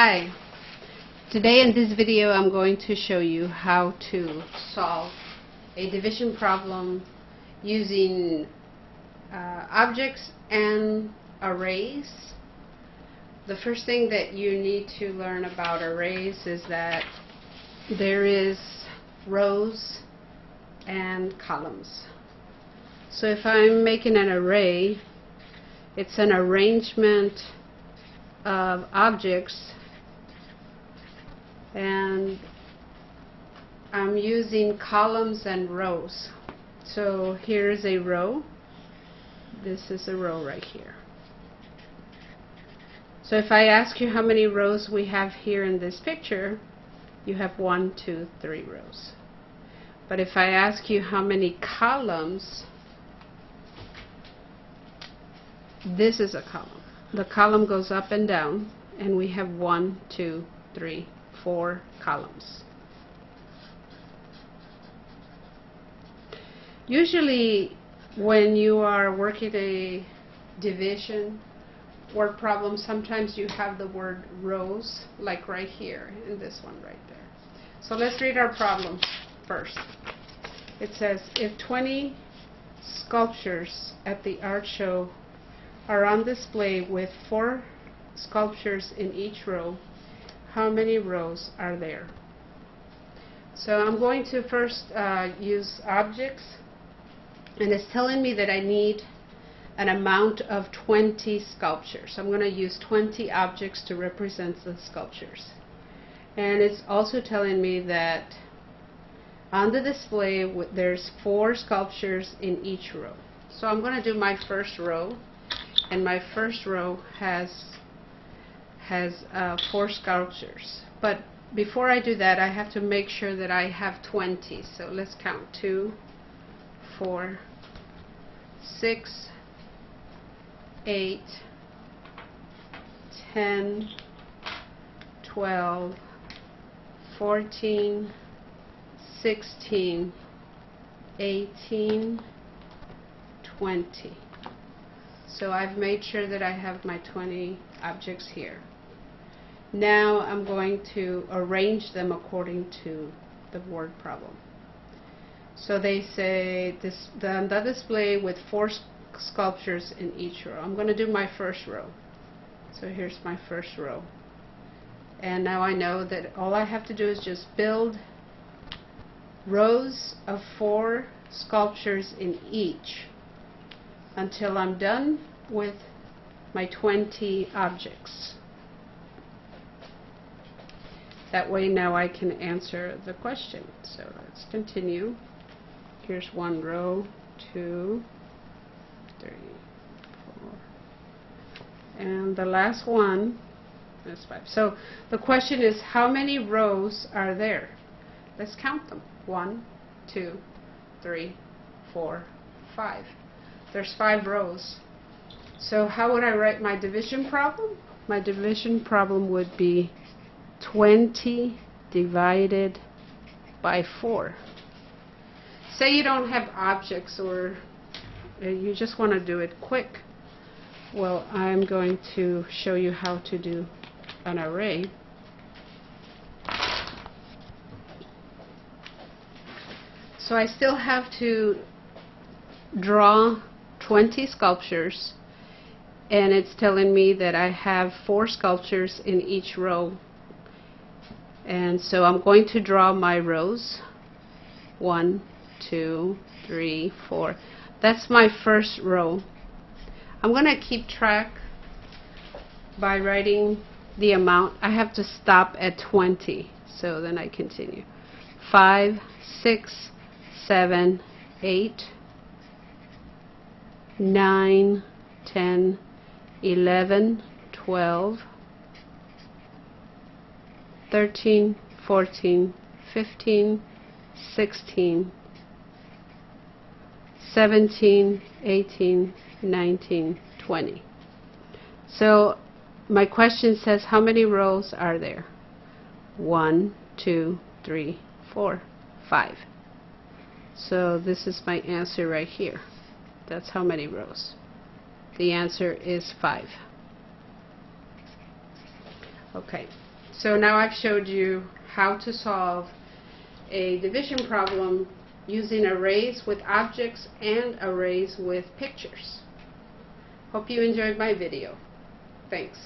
Hi. Today in this video I'm going to show you how to solve a division problem using uh, objects and arrays. The first thing that you need to learn about arrays is that there is rows and columns. So if I'm making an array, it's an arrangement of objects and I'm using columns and rows. So here's a row. This is a row right here. So if I ask you how many rows we have here in this picture, you have one, two, three rows. But if I ask you how many columns, this is a column. The column goes up and down, and we have one, two, three, four columns. Usually, when you are working a division word problem, sometimes you have the word rows, like right here, in this one right there. So let's read our problem first. It says, if 20 sculptures at the art show are on display with four sculptures in each row, how many rows are there? So I'm going to first uh, use objects, and it's telling me that I need an amount of 20 sculptures. So I'm going to use 20 objects to represent the sculptures. And it's also telling me that on the display there's four sculptures in each row. So I'm going to do my first row and my first row has has uh, four sculptures. But before I do that, I have to make sure that I have 20. So let's count. 2, 4, 6, 8, 10, 12, 14, 16, 18, 20. So I've made sure that I have my 20 objects here. Now I'm going to arrange them according to the word problem. So they say this, the, the display with four sculptures in each row. I'm going to do my first row. So here's my first row. And now I know that all I have to do is just build rows of four sculptures in each until I'm done with my 20 objects. That way now I can answer the question. So let's continue. Here's one row, two, three, four. And the last one is five. So the question is how many rows are there? Let's count them. One, two, three, four, five. There's five rows. So how would I write my division problem? My division problem would be 20 divided by 4. Say you don't have objects or uh, you just want to do it quick. Well, I'm going to show you how to do an array. So I still have to draw 20 sculptures and it's telling me that I have four sculptures in each row and so I'm going to draw my rows. One, two, three, four. That's my first row. I'm going to keep track by writing the amount. I have to stop at 20, so then I continue. 5, 6, 7, 8, 9, 10, 11, 12, 13, 14, 15, 16, 17, 18, 19, 20. So my question says how many rows are there? One, two, three, four, five. So this is my answer right here. That's how many rows. The answer is five. Okay. So now I've showed you how to solve a division problem using arrays with objects and arrays with pictures. Hope you enjoyed my video. Thanks.